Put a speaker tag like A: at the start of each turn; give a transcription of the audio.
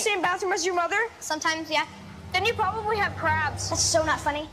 A: same bathroom as your mother?
B: Sometimes, yeah.
A: Then you probably have crabs.
B: That's so not funny.